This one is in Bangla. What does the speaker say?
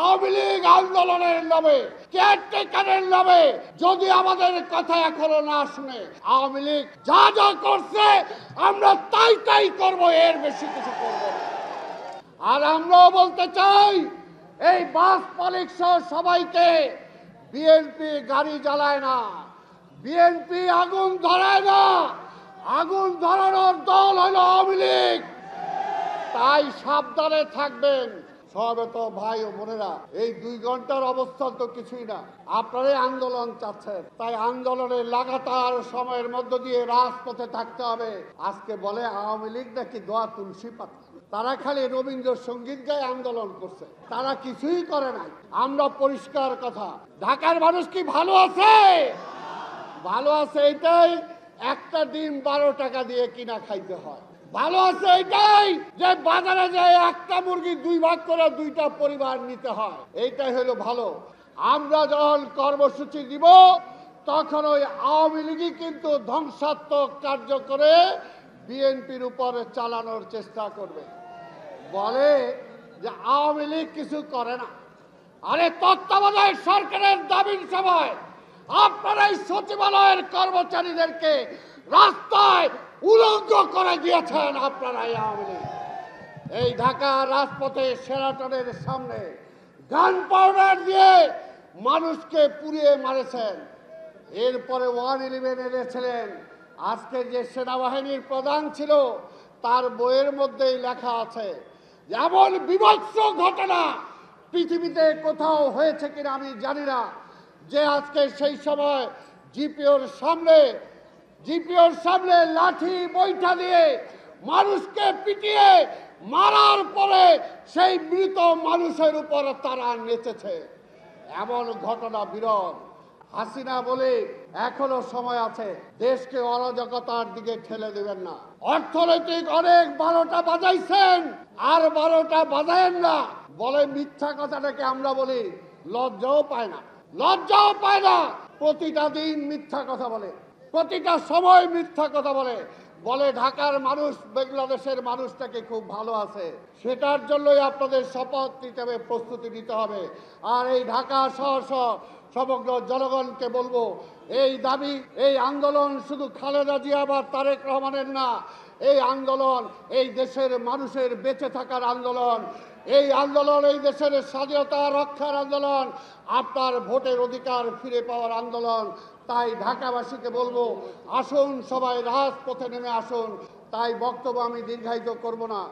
আওয়ামী লীগ আন্দোলনের নামে কেয়ারটেকারের নামে যদি আমাদের কথা এখনও না শুনে, আওয়ামী লীগ যা যা করছে, আমরা তাই তাই করব, এর বেশি কিছু করব আর আমরাও বলতে চাই, এই বাস মালিক সহ সবাইকে বিএনপি গাড়ি জ্বালায় না বিএনপি আগুন ধরায় না, আগুন ধরানোর দল হলো আওয়ামী লীগ। তাই সাবধানে থাকবেন। সবেত ভাই ও বোনেরা, এই দুই ঘণ্টার অবস্থান তো কিছুই না। আপনারাই আন্দোলন চাচ্ছেন। তাই আন্দোলনের লাগাতার সময়ের মধ্য দিয়ে রাজপথে থাকতে হবে। আজকে বলে আওয়ামী লীগ নাকি দোয়া তুলসী পাতা। তারা খালি রবীন্দ্রসঙ্গীত গায়ে আন্দোলন করছে। তারা কিছুই করে নাই। আমরা পরিষ্কার কথা। ঢাকার মানুষ কি ভালো আছে? ভালো আছে এটাই একটা ডিম বারো টাকা দিয়ে কিনা খাইতে হয়। ভালো আছে এটাই যে বাজারে যে একটা মুরগি দুই ভাগ করে দুইটা পরিবার নিতে হয়, এইটাই হলো ভালো। আমরা যখন কর্মসূচি দিব, তখন ওই আওয়ামী লীগই কিন্তু ধ্বংসাত্মক কার্য করে বিএনপির উপরে চালানোর চেষ্টা করবে। বলে যে আওয়ামী লীগ কিছু করে না। আরে তত্ত্বাবধায়ক সরকারের দাবির সময় আপনারা এই সচিবালয়ের কর্মচারীদেরকে রাস্তায় উলঙ্গ করে দিয়েছেন আপনারা এই ঢাকা রাজপথে সেরাটনের সামনে গান পাউডার দিয়ে মানুষকে পুড়িয়ে মারেছেন। এরপরে ওয়ান ইলেভেন এনেছিলেন আজকে যে সেনাবাহিনীর প্রধান ছিল, তার বইয়ের মধ্যেই লেখা আছে, এমন বিভৎস ঘটনা পৃথিবীতে কোথাও হয়েছে কিনা আমি জানি না। যে আজকে সেই সময় জিপিওর সামনে জিপিওর সামনে লাঠি বৈঠা দিয়ে মানুষকে পিটিয়ে মারার পরে সেই মৃত মানুষের উপর তারা নেচেছে। এমন ঘটনা বিরল। হাসিনা বলে, এখনও সময় আছে, দেশকে অরাজকতার দিকে ঠেলে দেবেন না। অর্থনৈতিক অনেক বারোটা বাজাইছেন, আর বারোটা বাজায়েন না। বলে মিথ্যা কথাটাকে আমরা বলি, লজ্জাও পায় না। লজ্জাও পায় না, প্রতিটা দিন মিথ্যা কথা বলে। প্রতিটা সময় মিথ্যা কথা বলে। বলে ঢাকার মানুষ, বাংলাদেশের মানুষটাকে খুব ভালো আছে? সেটার জন্যই আপনাদের শপথ নিতে হবে, প্রস্তুতি নিতে হবে। আর এই ঢাকা সহ সমগ্র জনগণকে বলব, এই দাবি, এই আন্দোলন শুধু খালেদা জিয়া বা তারেক রহমানের না, এই আন্দোলন এই দেশের মানুষের বেঁচে থাকার আন্দোলন। এই আন্দোলন, এই দেশের স্বাধীনতা রক্ষার আন্দোলন, আপনার ভোটের অধিকার ফিরে পাওয়ার আন্দোলন। তাই ঢাকাবাসীকে বলব, আসুন সবাই রাজপথে নেমে আসুন। তাই বক্তব্য আমি দীর্ঘায়িত করব না।